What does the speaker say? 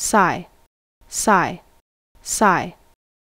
sigh, sigh, sigh.